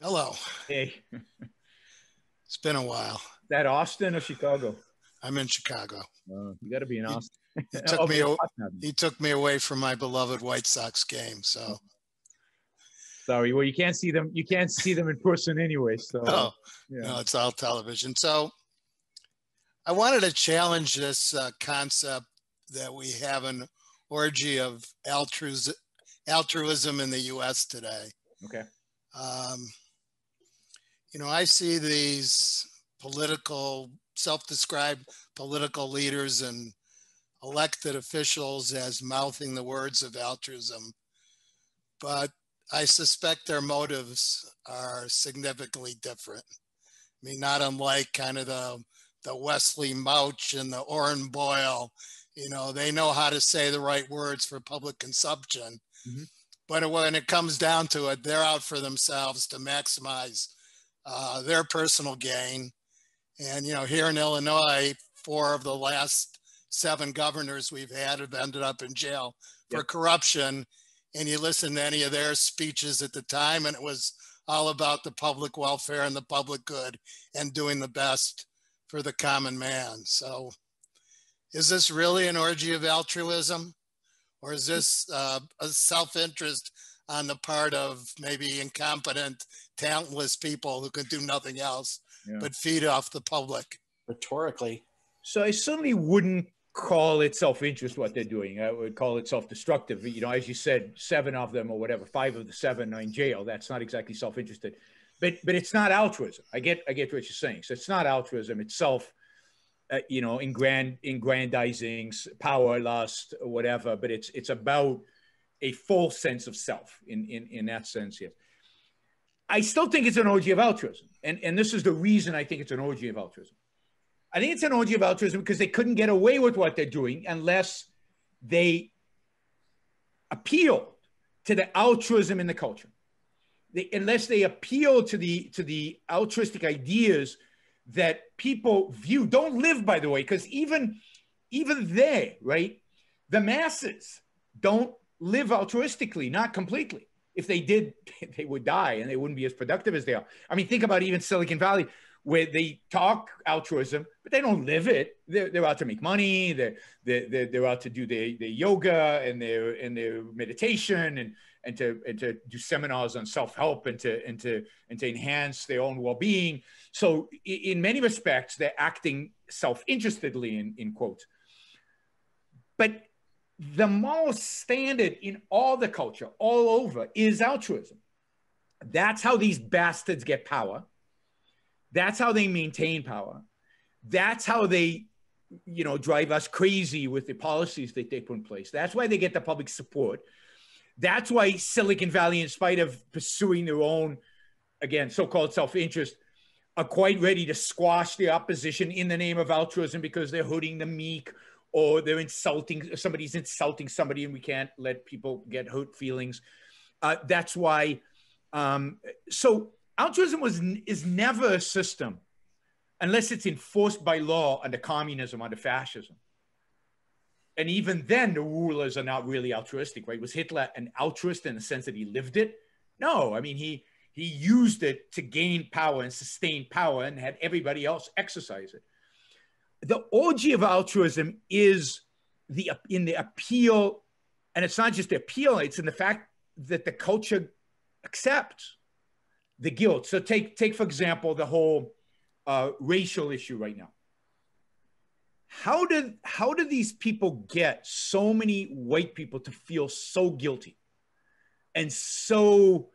Hello. Hey, It's been a while. that Austin or Chicago? I'm in Chicago. Uh, you got to be in Austin. It took Oh, me. a- Austin. He took me away from my beloved White Sox game. So, Sorry. Well, you can't see them. You can't see them in person anyway. So oh yeah. no, it's all television. So, I wanted to challenge this uh, concept that we have an orgy of altruism, altruism in the U.S. today. Okay. Um, you know, I see these political, self-described political leaders and elected officials as mouthing the words of altruism, but I suspect their motives are significantly different. I mean, not unlike kind of the the Wesley Mouch and the Orrin Boyle. You know, they know how to say the right words for public consumption. Mhm. But when it comes down to it, they're out for themselves to maximize uh, their personal gain. And, you know, here in Illinois, four of the last seven governors we've had have ended up in jail for Yep. corruption. And you listen to any of their speeches at the time, and it was all about the public welfare and the public good and doing the best for the common man. So, is this really an orgy of altruism? Or is this uh, a self interest on the part of maybe incompetent, talentless people who can do nothing else Yeah. but feed off the public? rhetorically. So I certainly wouldn't call it self-interest what they're doing. I would call it self-destructive. You know, as you said, seven of them or whatever, five of the seven are in jail. That's not exactly self-interested, but but it's not altruism. I get I get what you're saying. So it's not altruism. It's self. Uh, you know, in grand inggrandizing, power, lust, whatever. But it's it's about a full sense of self in in in that sense. Yes. I still think it's an orgy of altruism, and and this is the reason I think it's an orgy of altruism. I think it's an orgy of altruism because they couldn't get away with what they're doing unless they appealed to the altruism in the culture. They, unless they appeal to the to the altruistic ideas that people view, don't live by the way, because even even they, right, the masses don't live altruistically, not completely. If they did, they would die and they wouldn't be as productive as they are. I mean, think about even Silicon Valley where they talk altruism, but they don't live it. They're, they're out to make money. They're, they're, they're, out to do their, their yoga and their, and their meditation and, and, to, and to do seminars on self-help and to, and, to, and to enhance their own well-being. So in many respects, they're acting self-interestedly in, in quotes. But the most standard in all the culture, all over, is altruism. That's how these bastards get power. That's how they maintain power. That's how they, you know, drive us crazy with the policies that they put in place. That's why they get the public support. That's why Silicon Valley, in spite of pursuing their own, again, so-called self-interest, are quite ready to squash the opposition in the name of altruism because they're hurting the meek or they're insulting somebody's insulting somebody and we can't let people get hurt feelings. Uh, that's why. Um, so altruism was is never a system unless it's enforced by law under communism, under fascism. And even then, the rulers are not really altruistic, right? Was Hitler an altruist in the sense that he lived it? No, I mean he he used it to gain power and sustain power and had everybody else exercise it. The orgy of altruism is the in the appeal, and it's not just the appeal; it's in the fact that the culture accepts the guilt. So take take for example the whole uh, racial issue right now. How did how did these people get so many white people to feel so guilty and so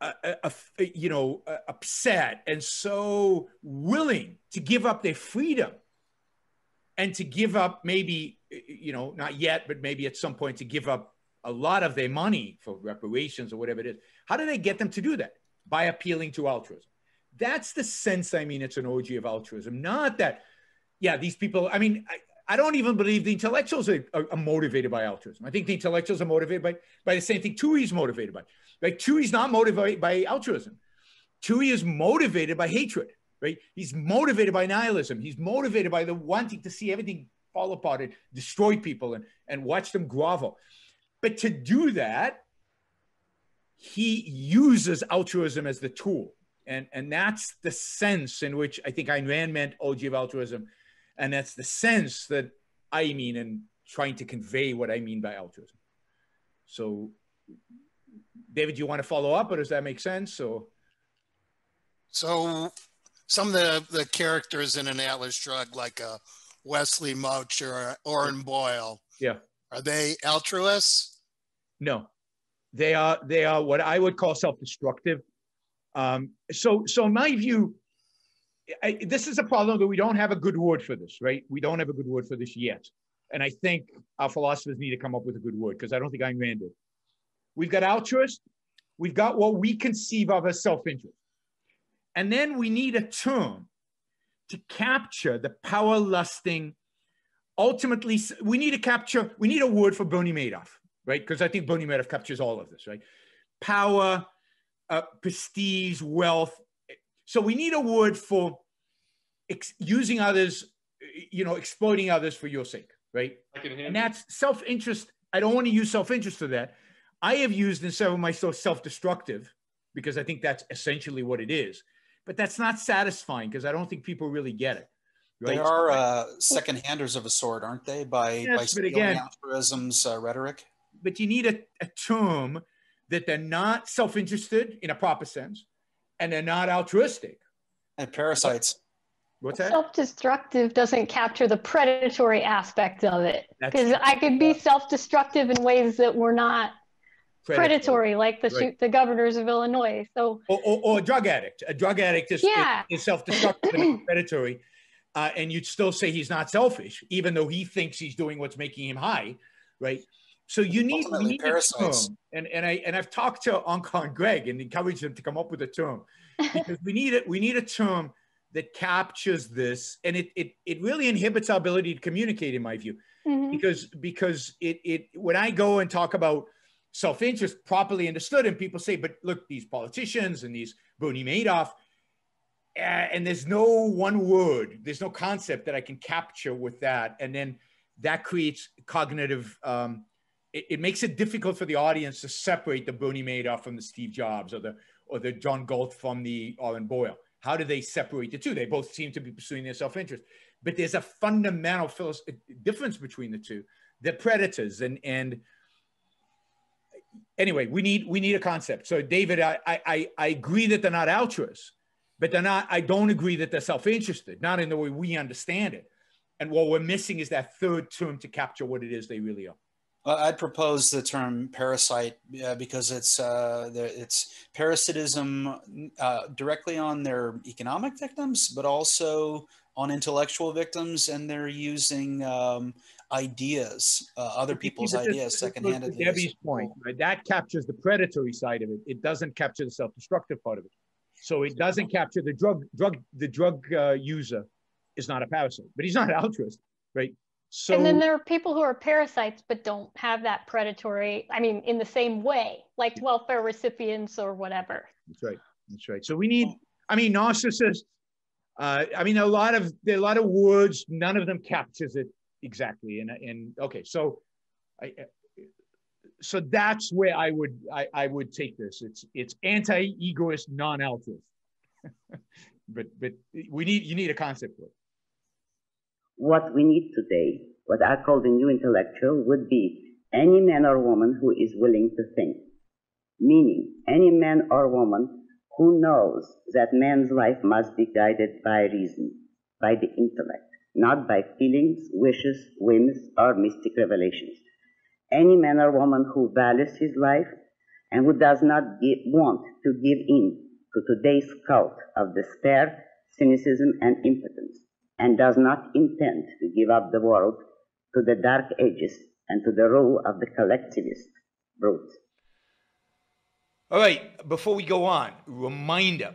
uh, uh, uh, you know uh, upset and so willing to give up their freedom and to give up maybe you know not yet but maybe at some point to give up a lot of their money for reparations or whatever it is how do they get them to do that? By appealing to altruism. That's the sense i mean it's an orgy of altruism. Not that yeah these people i mean i, I don't even believe the intellectuals are, are, are, motivated by altruism. I think the intellectuals are motivated by, by the same thing Toohey's motivated by. Right Toohey's not motivated by altruism. Toohey is motivated by hatred right he's motivated by nihilism he's motivated by the wanting to see everything fall apart and destroy people and, and watch them grovel but to do that he uses altruism as the tool. And, and that's the sense in which I think Ayn Rand meant orgy of altruism. And that's the sense that I mean in trying to convey what I mean by altruism. So, David, do you want to follow up, or does that make sense? Or so, some of the, the characters in an Atlas Shrugged, like a uh, Wesley Mouch or Orrin Boyle, yeah, are they altruists? No, they are. They are what I would call self-destructive. Um, so, so in my view, I, this is a problem that we don't have a good word for this, right? We don't have a good word for this yet. And I think our philosophers need to come up with a good word because I don't think Ayn Rand did. We've got altruist, we've got what we conceive of as self interest. And then we need a term to capture the power lusting. Ultimately, we need to capture, we need a word for Bernie Madoff, right? Because I think Bernie Madoff captures all of this, right? Power, uh, prestige, wealth. So we need a word for using others, you know, exploiting others for your sake right? And that's self interest. I don't want to use self interest for that. I have used instead of myself self destructive because I think that's essentially what it is. But that's not satisfying because I don't think people really get it. Right? They are uh, second handers of a sort, aren't they? By yes, by stealing again, altruism's uh, rhetoric. But you need a, a term that they're not self interested in a proper sense, and they're not altruistic. And parasites. What's that? Self-destructive doesn't capture the predatory aspect of it because I could be self-destructive in ways that were not predatory, predatory like the right. the governors of Illinois. So or, or, or, a drug addict. A drug addict is, yeah. is, is self-destructive and predatory, uh, and you'd still say he's not selfish, even though he thinks he's doing what's making him high, right? So you need, you need a term, and and I and I've talked to Onkar and Greg and encouraged them to come up with a term because we need it. We need a term that captures this and it it, it really inhibits our ability to communicate in my view mm-hmm. because because it it when i go and talk about self-interest properly understood and people say but look these politicians and these bernie madoff uh, and there's no one word there's no concept that i can capture with that and then that creates cognitive um, it, it, makes it difficult for the audience to separate the bernie madoff from the steve jobs or the or the john galt from the orrin boyle how do they separate the two? They both seem to be pursuing their self interest, but there's a fundamental difference between the two. They're predators, and and anyway, we need we need a concept. So, David, I I I agree that they're not altruists, but they're not. I don't agree that they're self interested, not in the way we understand it. And what we're missing is that third term to capture what it is they really are. I'd propose the term parasite uh, because it's uh, it's parasitism uh, directly on their economic victims, but also on intellectual victims, and they're using um, ideas, uh, other people's ideas, secondhandedly. Debbie's point, right? that captures the predatory side of it. It doesn't capture the self-destructive part of it. So it doesn't capture the drug drug the drug uh, user is not a parasite, but he's not an altruist, right? So, and then there are people who are parasites but don't have that predatory, I mean, in the same way, like welfare recipients or whatever. That's right. That's right. So we need, I mean, narcissists, uh, I mean, a lot of, there are a lot of words, none of them captures it exactly. And, and okay, so I, so that's where I would, I, I would take this. It's, it's anti-egoist, non-altruist. but, but we need, you need a concept for it. What we need today, what I call the new intellectual, would be any man or woman who is willing to think. Meaning, any man or woman who knows that man's life must be guided by reason, by the intellect, not by feelings, wishes, whims, or mystic revelations. Any man or woman who values his life and who does not give, want to give in to today's cult of despair, cynicism, and impotence and does not intend to give up the world to the dark ages and to the rule of the collectivist brute. All right, before we go on, reminder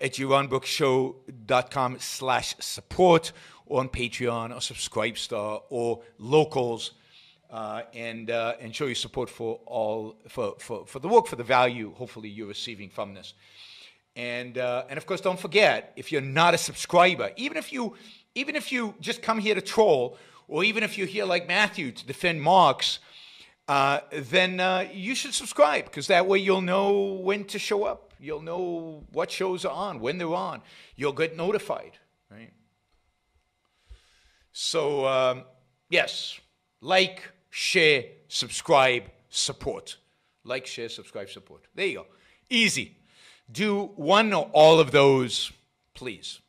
at yaronbrookshow.com slash support or on Patreon or Subscribestar or Locals uh, and uh, and show your support for all for, for, for the work for the value hopefully you're receiving from this. And uh, and of course don't forget if you're not a subscriber even if you even if you just come here to troll or even if you're here like Matthew to defend Marx uh, then uh, you should subscribe because that way you'll know when to show up you'll know what shows are on when they're on you'll get notified right so um, yes like share, subscribe, support. Like, share, subscribe, support. There you go. Easy. Do one or all of those, please.